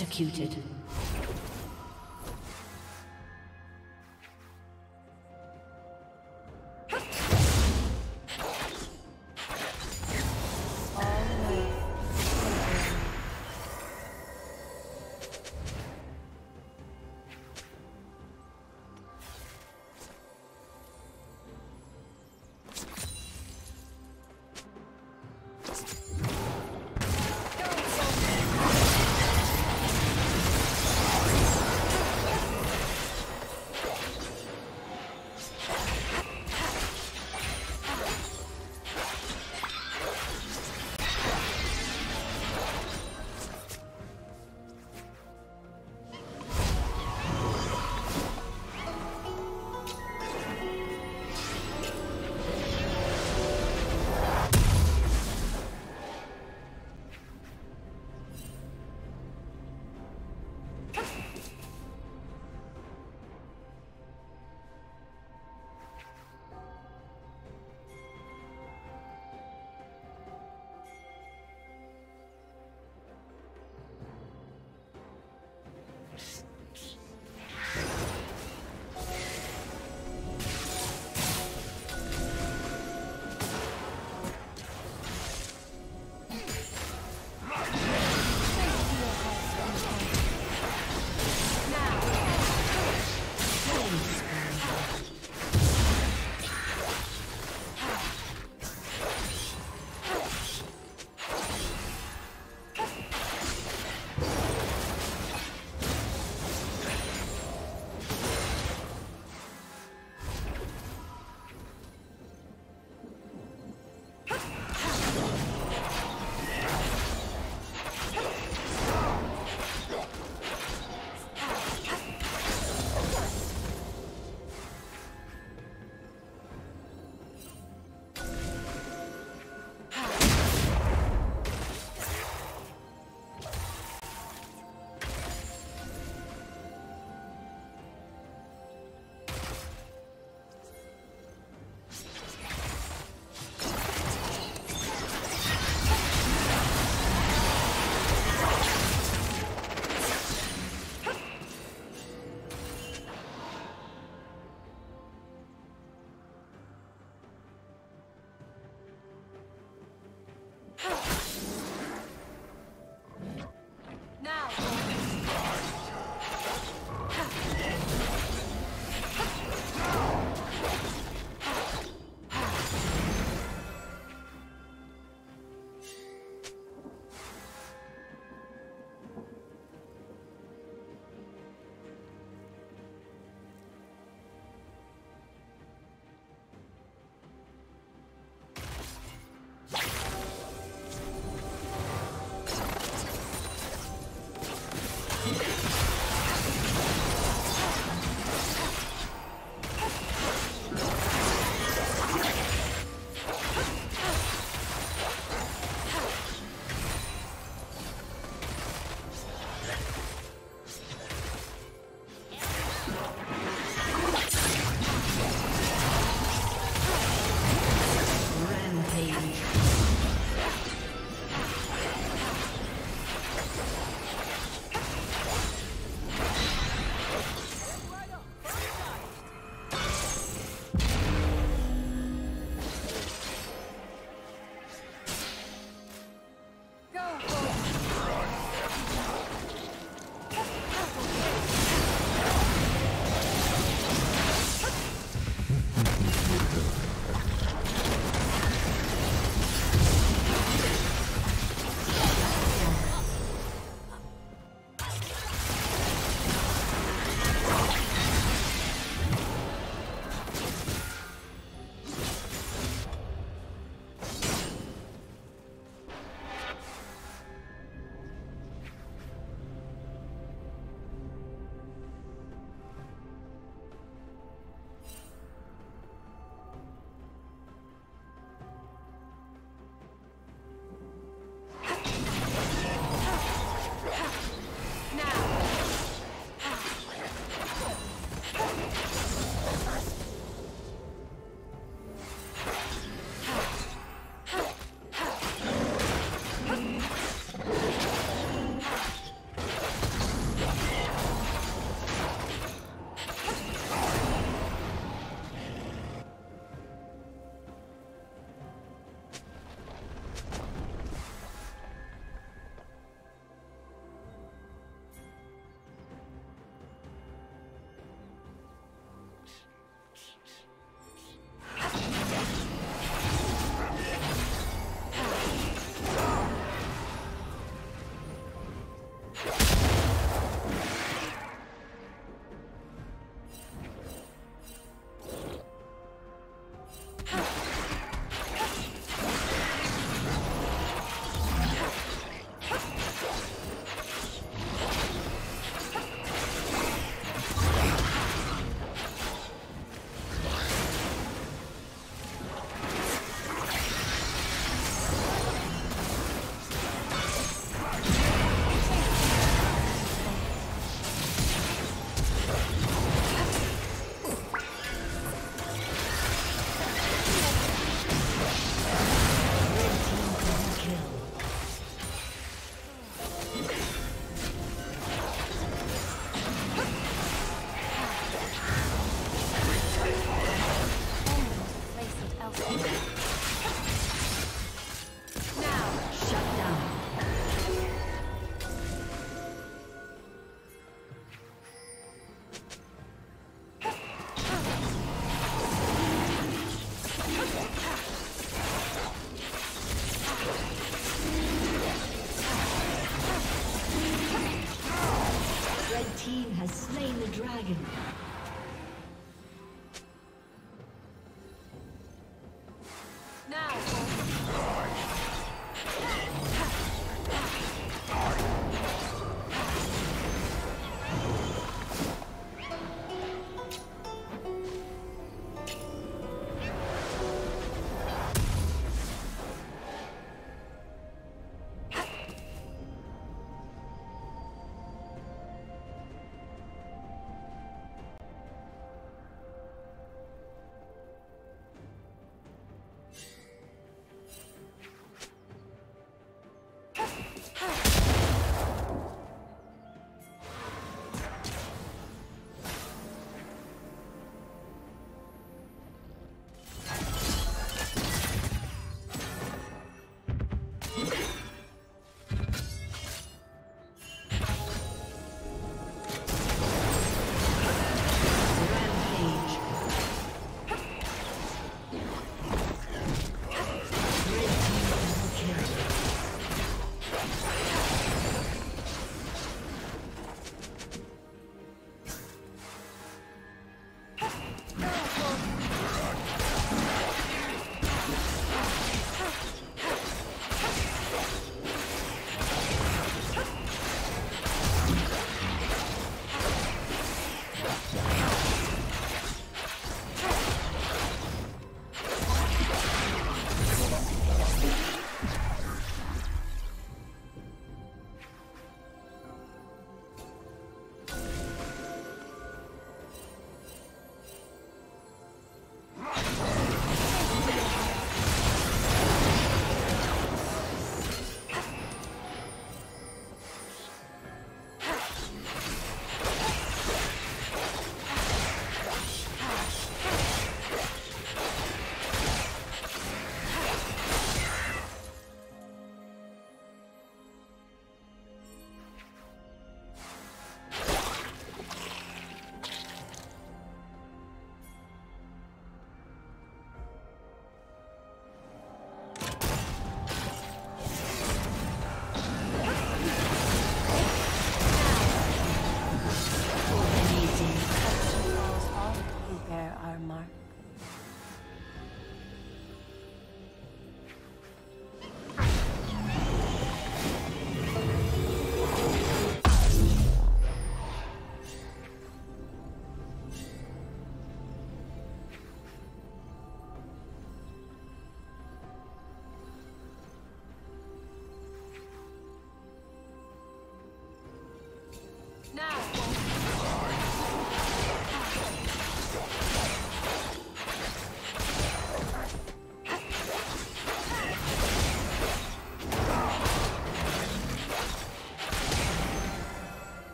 Executed.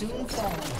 Soon fall.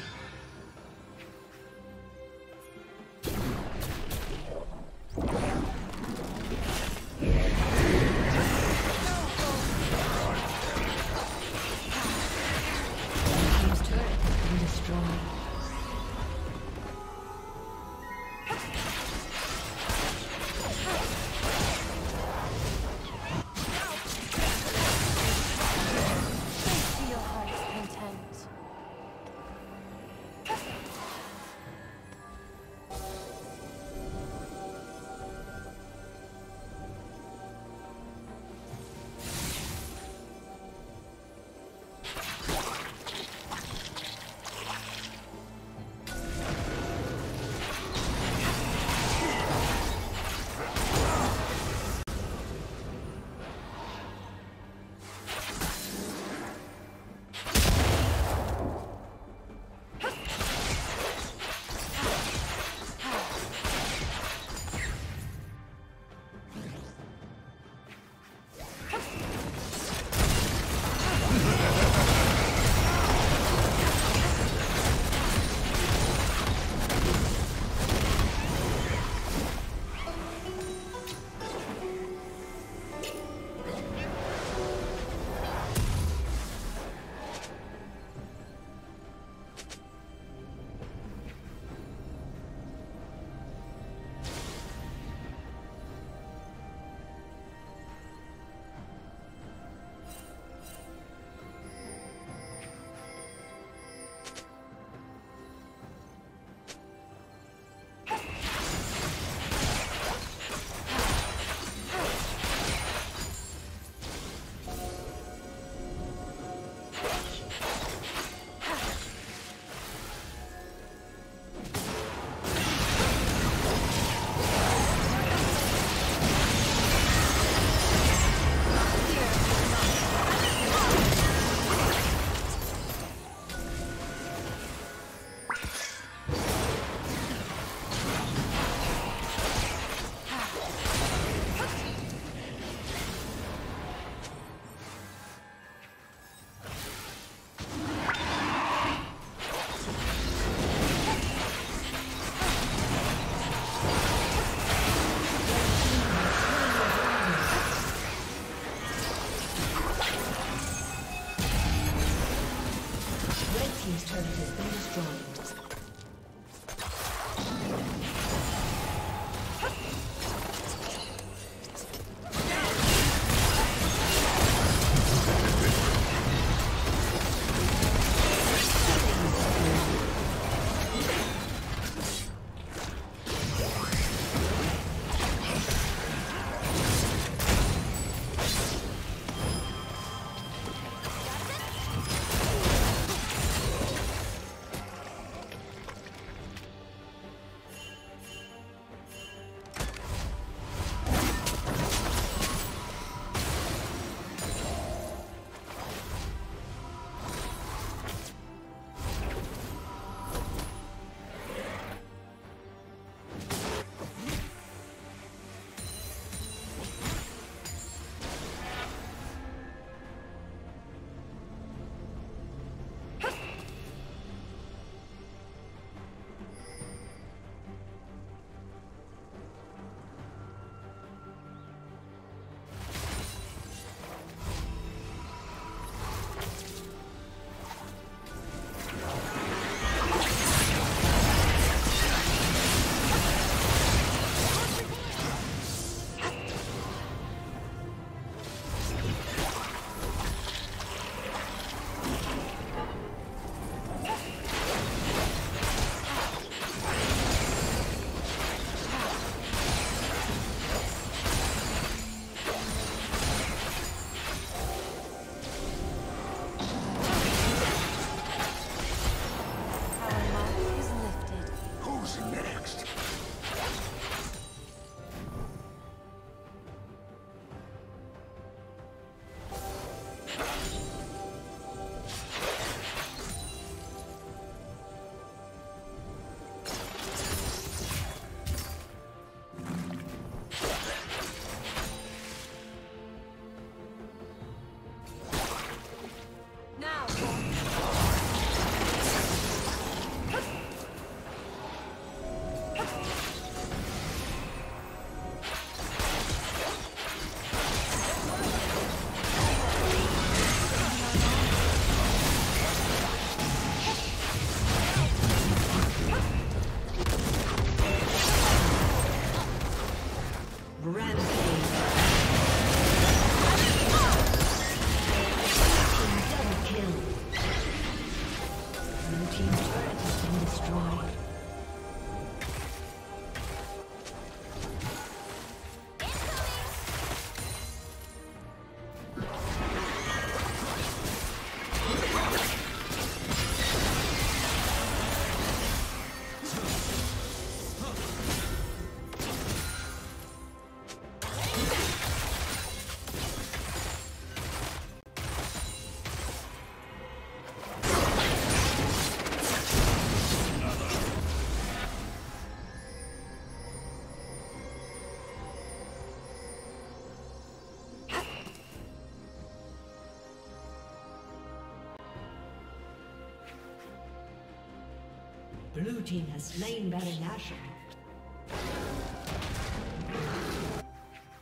Blue team has slain Baron Nashor.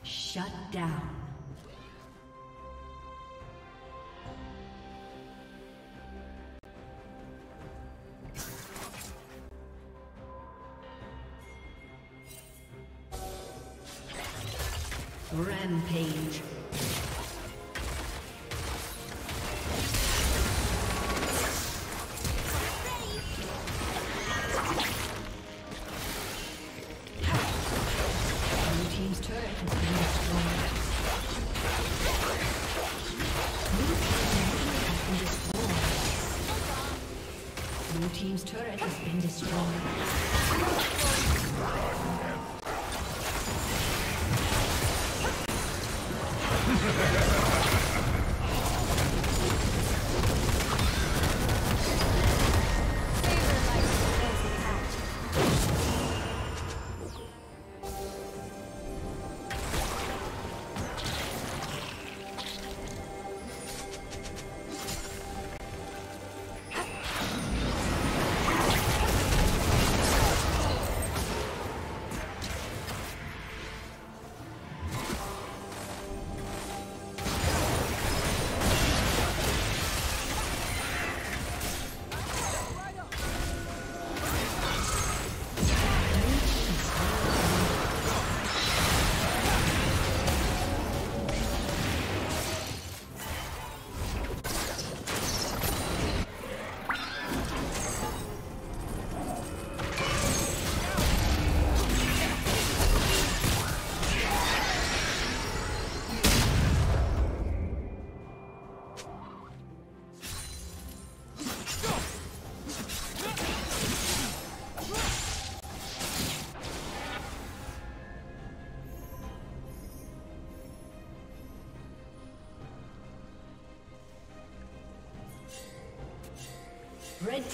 Shut down. Rampage.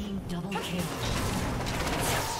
Team double kill.